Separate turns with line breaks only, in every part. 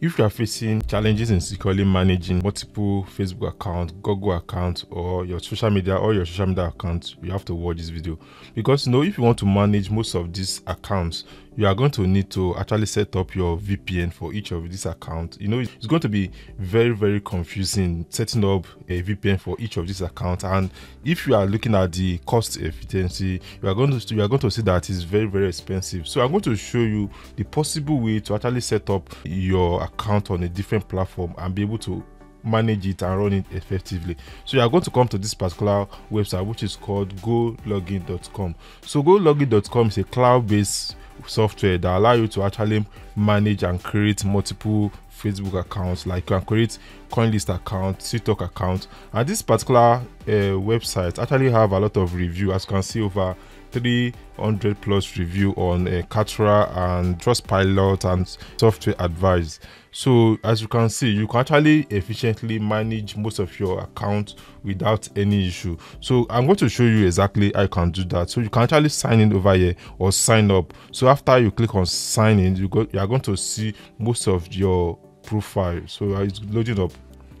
If you are facing challenges in securely managing multiple Facebook accounts, Google accounts, or your social media or your social media accounts, you have to watch this video because you know if you want to manage most of these accounts, you are going to need to actually set up your VPN for each of these accounts. You know, it's going to be very, very confusing setting up a VPN for each of these accounts. And if you are looking at the cost efficiency, you are going to you are going to see that it's very, very expensive. So I'm going to show you the possible way to actually set up your account on a different platform and be able to manage it and run it effectively. So you are going to come to this particular website which is called gologin.com so gologin.com is a cloud-based software that allow you to actually manage and create multiple facebook accounts. Like you can create coinlist account tiktok account and this particular uh, website actually have a lot of review as you can see over 300 plus review on uh, Capterra and Trustpilot and Software Advice. So as you can see, you can actually efficiently manage most of your accounts without any issue. So I'm going to show you exactly how you can do that. So you can actually sign in over here or sign up. So after you click on sign in, you go you are going to see most of your profile. So it's loading up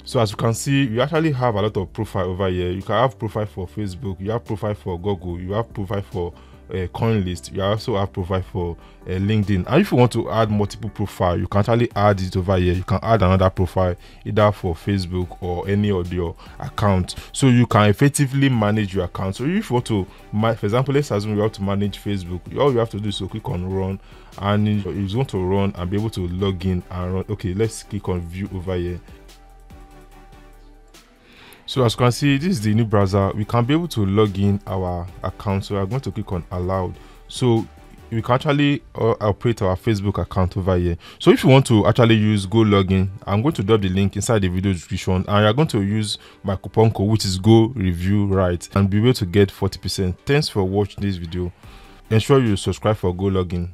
so as you can see you actually have a lot of profile over here you can have profile for facebook you have profile for google you have profile for uh, CoinList. You also have profile for uh, LinkedIn. And if you want to add multiple profile, you can actually add it over here. You can add another profile either for Facebook or any of your account. So you can effectively manage your account. So if you want to, for example, let's assume you have to manage Facebook. All you have to do is to click on run and you want to run and be able to log in and run. Okay, let's click on view over here so as you can see this is the new browser. We can be able to log in our account so we are going to click on allowed. So we can actually uh, operate our facebook account over here. So if you want to actually use go login i'm going to drop the link inside the video description and you're going to use my coupon code which is go review right and be able to get 40 percent. Thanks for watching this video. Ensure you subscribe for go login